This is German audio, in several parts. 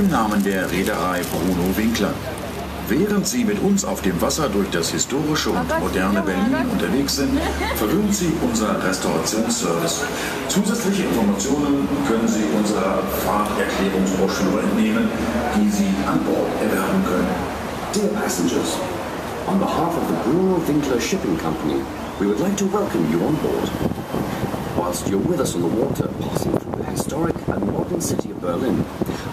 im Namen der Reederei Bruno Winkler. Während Sie mit uns auf dem Wasser durch das historische und moderne Berlin unterwegs sind, verwöhnt Sie unser Restaurationsservice. Zusätzliche Informationen können Sie unserer Fahrterklärungsbroschüre entnehmen, die Sie an Bord erwerben können. Dear passengers, on behalf of the Bruno Winkler Shipping Company, we would like to welcome you on board. Whilst you're with us on the water, passing through the historic and modern city Berlin,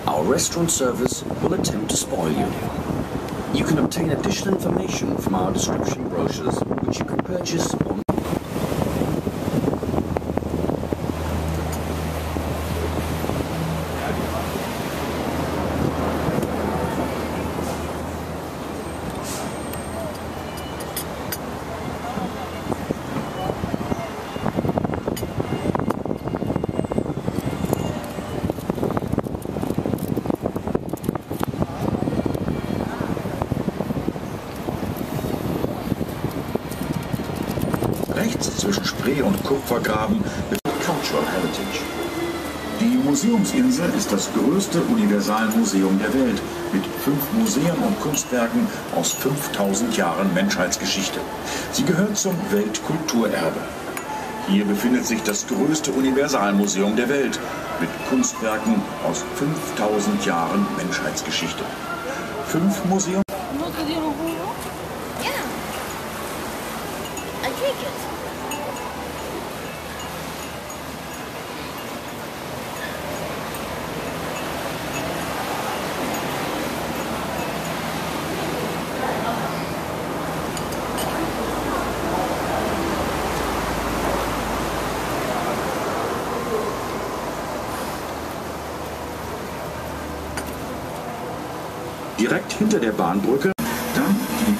our restaurant service will attempt to spoil you. You can obtain additional information from our description brochures, which you can purchase on Spree und Kupfergraben befindet Cultural Heritage. Die Museumsinsel ist das größte Universalmuseum der Welt mit fünf Museen und Kunstwerken aus 5000 Jahren Menschheitsgeschichte. Sie gehört zum Weltkulturerbe. Hier befindet sich das größte Universalmuseum der Welt mit Kunstwerken aus 5000 Jahren Menschheitsgeschichte. Fünf Museen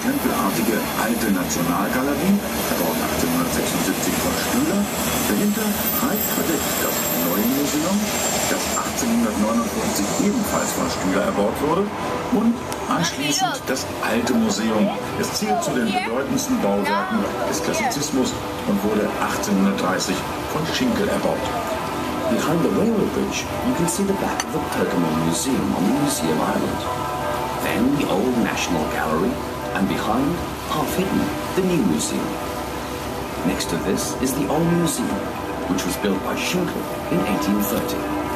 tempelartige Alte Nationalgalerie, erbaut 1876 von Stüler. Dahinter halb verdeckt das Neue Museum, das 1859 ebenfalls von Stüler erbaut wurde. Und anschließend das Alte Museum. Es zählt zu den bedeutendsten Bauwerken des Klassizismus und wurde 1830 von Schinkel erbaut. Behind the railway bridge, you can see the back of the Pergamon Museum on Museum Island. Then the Old National Gallery, and behind, half hidden, the New Museum. Next to this is the Old Museum, which was built by Schinkel in 1830.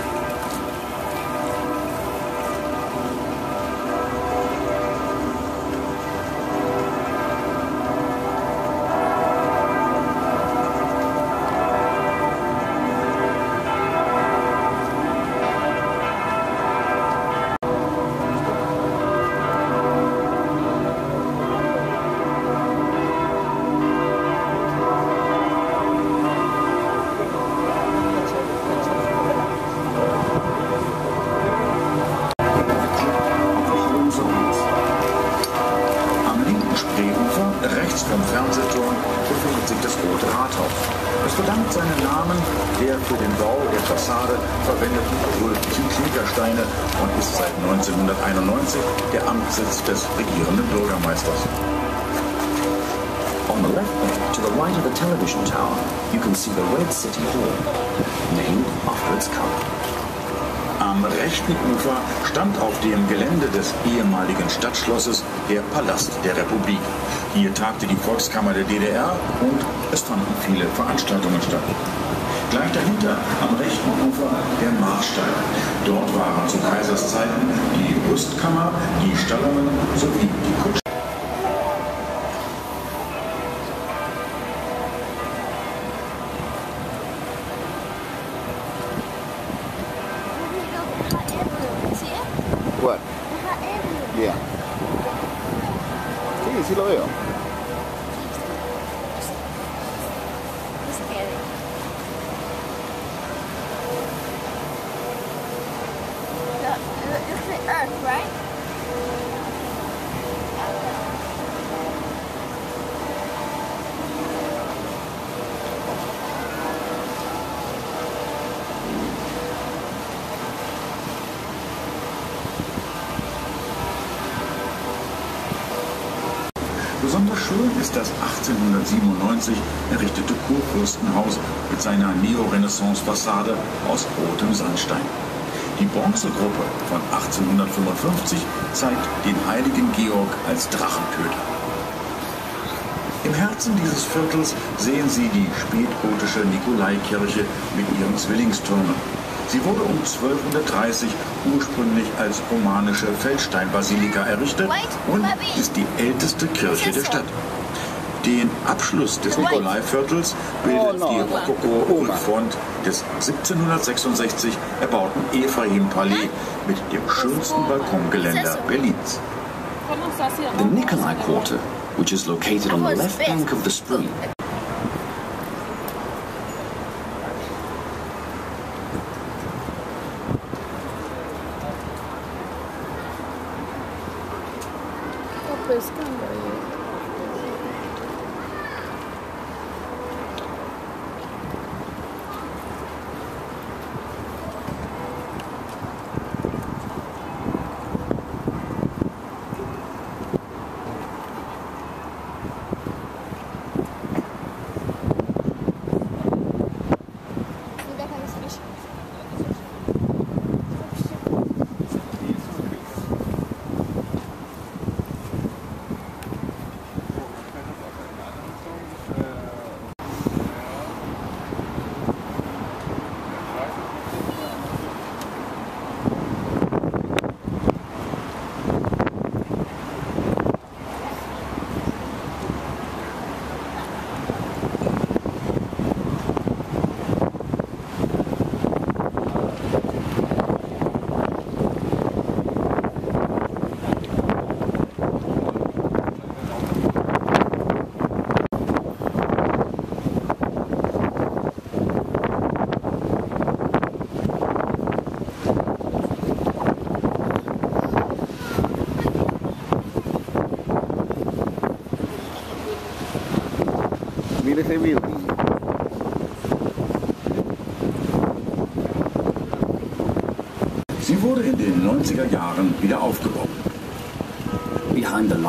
verwendeten rötlichen Klinkersteine und ist seit 1991 der Amtssitz des regierenden Bürgermeisters. On the left bank, to the right of the television tower, you can see the Red City Hall, named after its color. Am rechten Ufer stand auf dem Gelände des ehemaligen Stadtschlosses der Palast der Republik. Hier tagte die Volkskammer der DDR und es fanden viele Veranstaltungen statt. Gleich dahinter, am rechten Ufer, der Marstall. Dort waren zu Kaiserszeiten die Rüstkammer, die Stallungen sowie die Kutsche. Earth, right? Besonders schön ist das 1897 errichtete Kurfürstenhaus mit seiner Neorenaissance-Fassade aus rotem Sandstein. Die Bronzegruppe von 1855 zeigt den heiligen Georg als Drachentöter. Im Herzen dieses Viertels sehen Sie die spätgotische Nikolaikirche mit ihren Zwillingstürmen. Sie wurde um 1230 ursprünglich als romanische Feldsteinbasilika errichtet und ist die älteste Kirche der Stadt. Den Abschluss des Nikolaiviertels bildet die Rokoko-Rückfront des 1766 erbauten Ephraim-Palais mit dem schönsten Balkongeländer Berlins. The Nikolai Quarter, which is located on the left bank of the Spree,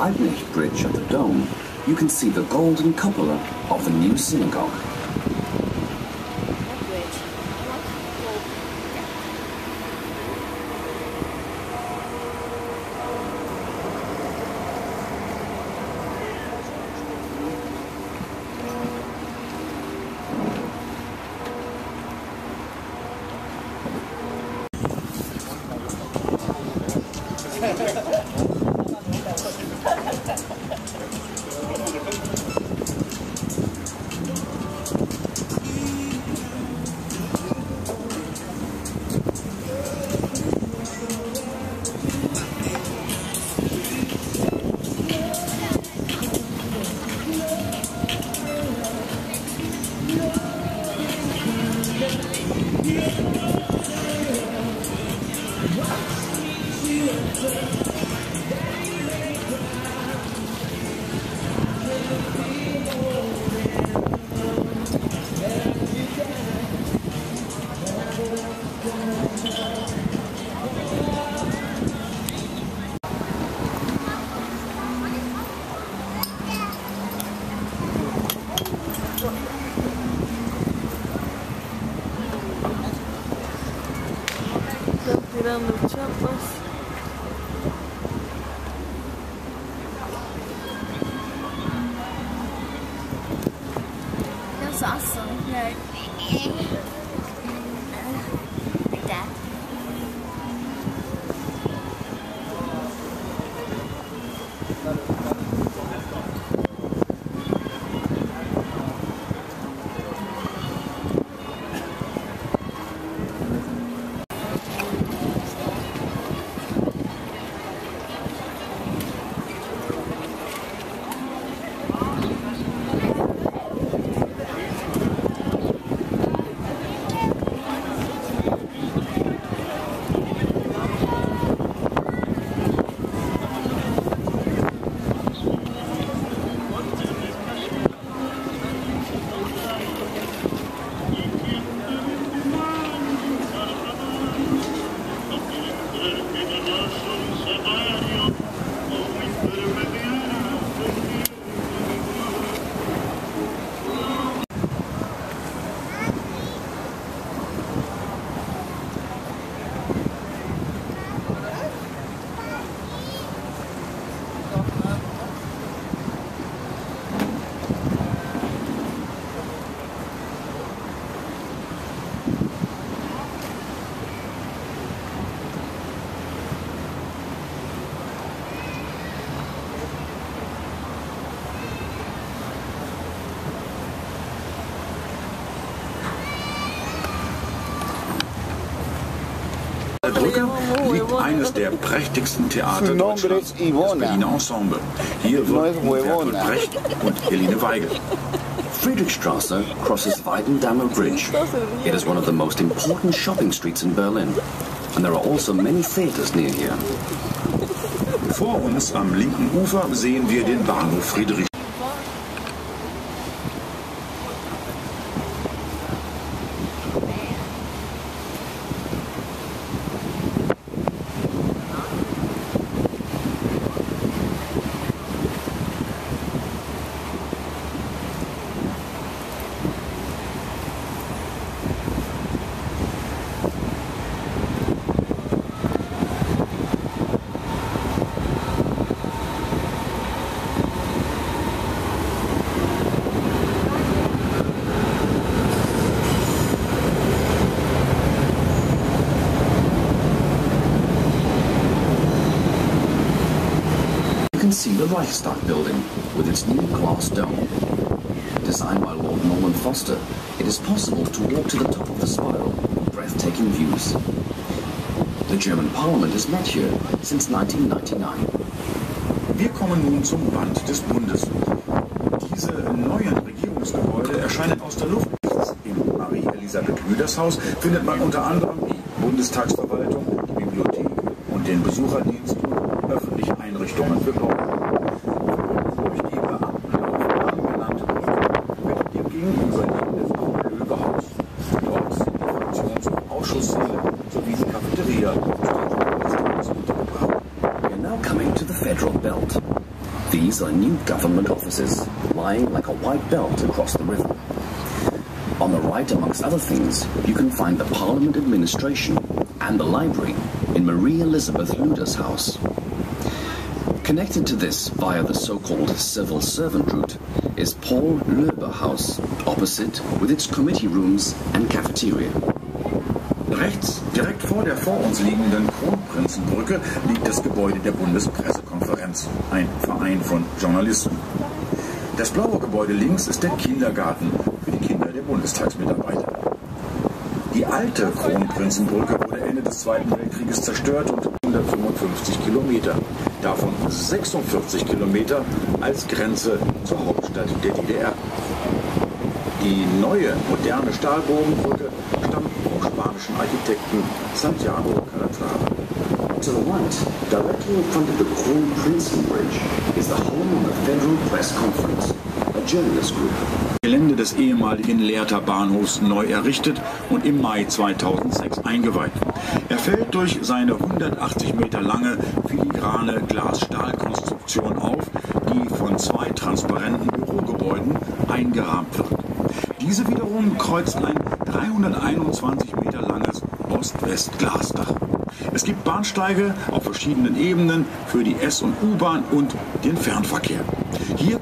behind the Bridge of the Dome, you can see the golden cupola of the new synagogue. procurando eines der prächtigsten Theater Deutschlands, das. Berliner Ensemble. Hier wirken Bertolt. Brecht und Helene Weigel. Friedrichstrasse crosses Weidendammer Bridge. It is one of the most important shopping streets in Berlin. And there are also many theaters near here. Vor uns am linken Ufer sehen wir den Bahnhof Friedrich. Can see the Reichstag building with its new glass dome. Designed by Lord Norman Foster, it is possible to walk to the top of the spiral with breathtaking views. The German Parliament has met here since 1999. Wir kommen nun zum Band des Bundes. Diese neuen Regierungsgebäude erscheinen aus der Luft. Im Marie-Elisabeth-Lüders-Haus findet man unter anderem die Bundestagsverwaltung, die Bibliothek und den Besucherdienst und öffentliche Einrichtungen für Bürger. Are new government offices lying like a white belt across the river. On the right, amongst other things, you can find the Parliament administration and the library in Marie Elizabeth Luder's house. Connected to this via the so-called civil servant route is Paul Löber House, opposite with its committee rooms and cafeteria. Rechts, direkt vor der vor uns liegenden Kronprinzenbrücke, liegt das Gebäude der Bundespressekonferenz, ein Verein von Journalisten. Das blaue Gebäude links ist der Kindergarten für die Kinder der Bundestagsmitarbeiter. Die alte Kronprinzenbrücke wurde Ende des Zweiten Weltkrieges zerstört und 155 Kilometer, davon 46 Kilometer als Grenze zur Hauptstadt der DDR. Die neue, moderne Stahlbogenbrücke spanischen Architekten Santiago Calatrava. To the right, directly in front of the Crown Princeton Bridge, is the home of the Federal Press Conference, a journalist group. Gelände des ehemaligen Lehrter Bahnhofs neu errichtet und im Mai 2006 eingeweiht. Er fällt durch seine 180 Meter lange filigrane Glas-Stahl-Konstruktion auf, die von zwei transparenten Bürogebäuden eingerahmt wird. Diese wiederum kreuzt ein 321 Meter langes Ost-West-Glasdach. Es gibt Bahnsteige auf verschiedenen Ebenen für die S- und U-Bahn und den Fernverkehr. Hier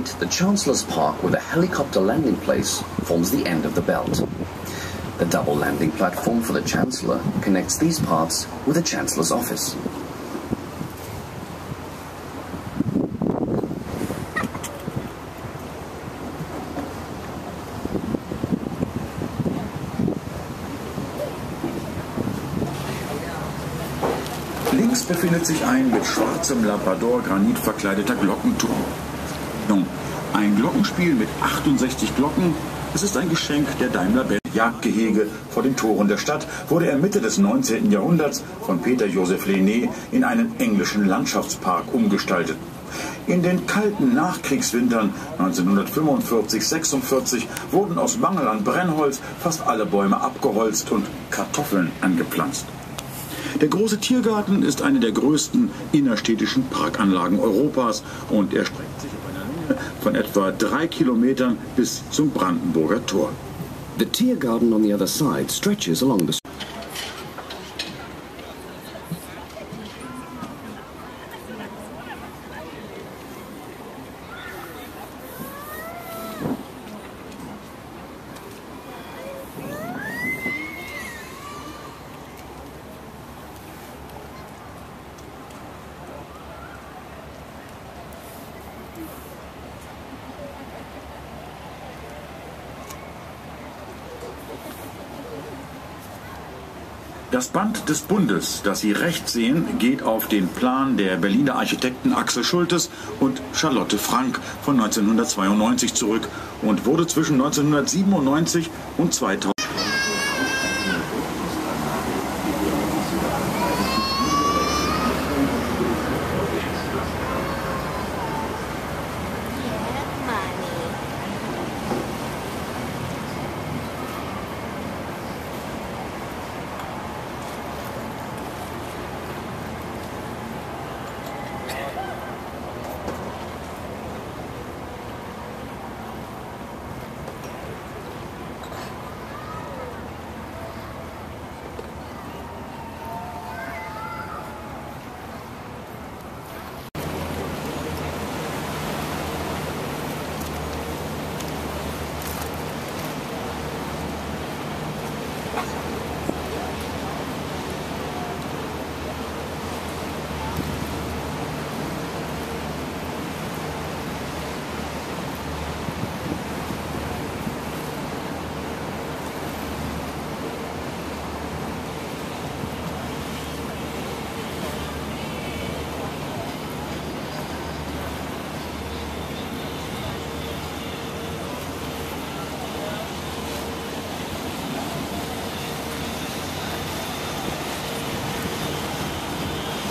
right, the Chancellor's Park with a helicopter landing place forms the end of the belt. The double landing platform for the Chancellor connects these parts with the Chancellor's office. Links befindet sich ein mit schwarzem Labrador-Granit verkleideter Glockenturm. Nun, Ein Glockenspiel mit 68 Glocken. Es ist ein Geschenk der Daimler-Benz. Jagdgehege vor den Toren der Stadt wurde er Mitte des 19. Jahrhunderts von Peter Joseph Lenné in einen englischen Landschaftspark umgestaltet. In den kalten Nachkriegswintern 1945-46 wurden aus Mangel an Brennholz fast alle Bäume abgeholzt und Kartoffeln angepflanzt. Der große Tiergarten ist eine der größten innerstädtischen Parkanlagen Europas und erstreckt sich von etwa drei Kilometern bis zum Brandenburger Tor. The Tiergarten on the other side stretches along the Das Band des Bundes, das Sie rechts sehen, geht auf den Plan der Berliner Architekten Axel Schultes und Charlotte Frank von 1992 zurück und wurde zwischen 1997 und 2000 money.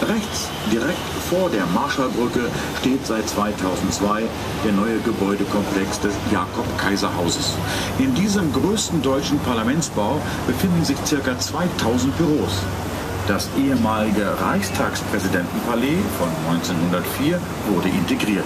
Rechts, direkt vor der Marschallbrücke, steht seit 2002 der neue Gebäudekomplex des Jakob-Kaiser-Hauses. In diesem größten deutschen Parlamentsbau befinden sich ca. 2000 Büros. Das ehemalige Reichstagspräsidentenpalais von 1904 wurde integriert.